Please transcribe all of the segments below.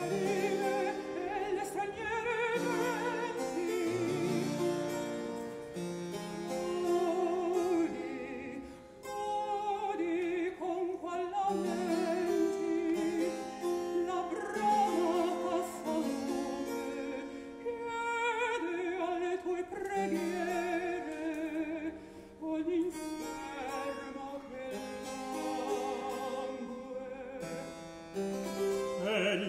Hey.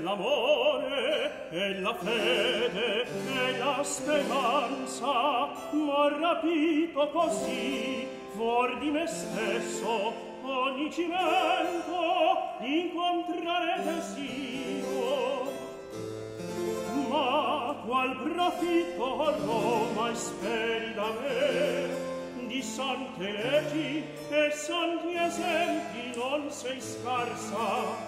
l'amore e la fede e la speranza m'ha rapito così fuor di me stesso ogni cimento incontrare desio ma qual profitto no mai speri da me di sante leggi e santi esempi non sei scarsa.